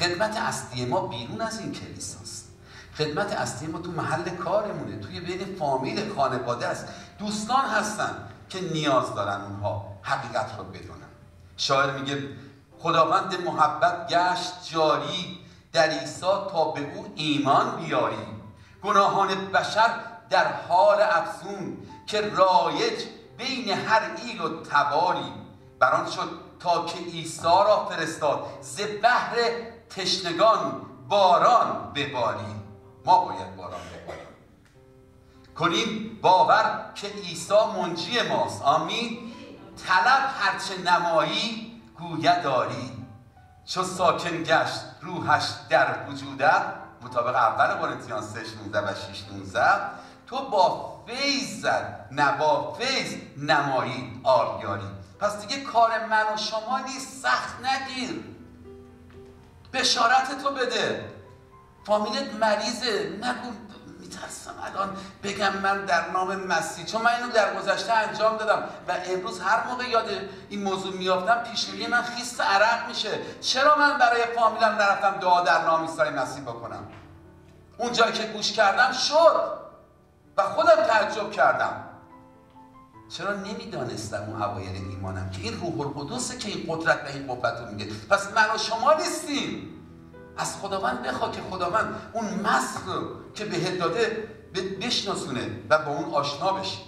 خدمت اصلی ما بیرون از این کلیساست خدمت اصلی ما تو محل کارمونه توی بین فامیل خانواده است. دوستان هستن که نیاز دارن اونها حقیقت رو بدونن. شاعر میگه خداوند محبت گشت جاری در عیسی تا به او ایمان بیاری. گناهان بشر در حال افزون که رایج بین هر ایل و تباری. بران شد تا که عیسی را فرستاد ز بحر تشنگان باران بباری ما باید باران بباریم. کنیم باور که عیسی منجی ماست. آمین. طلب هرچه نمایی گویه داری چو ساکن گشت روحش در وجودت مطابق اول قرنتیان 3 16 و 6 19 تو با فیض زد نه با فیض نمایی آریاری پس دیگه کار من و شما نیست. سخت نگیر. بشارت تو بده. فامیلت مریضه. نگو میترسم الان بگم من در نام مسیح. چون من اینو در گذشته انجام دادم و امروز هر موقع یاد این موضوع میافتم پیشونی من خیست عرق میشه. چرا من برای فامیلم نرفتم دعا در نام عیسی مسیح بکنم؟ اون جایی که گوش کردم شد و خودم تعجب کردم. چرا نمی‌دانستم اون اوایل ایمانم که این روح القدسه که این قدرت و این قوت رو میگه. پس من و شما نیستیم. از خداوند بخوا که خداوند اون مسخ رو که بهت داده بشناسونه و با اون آشنا بشی.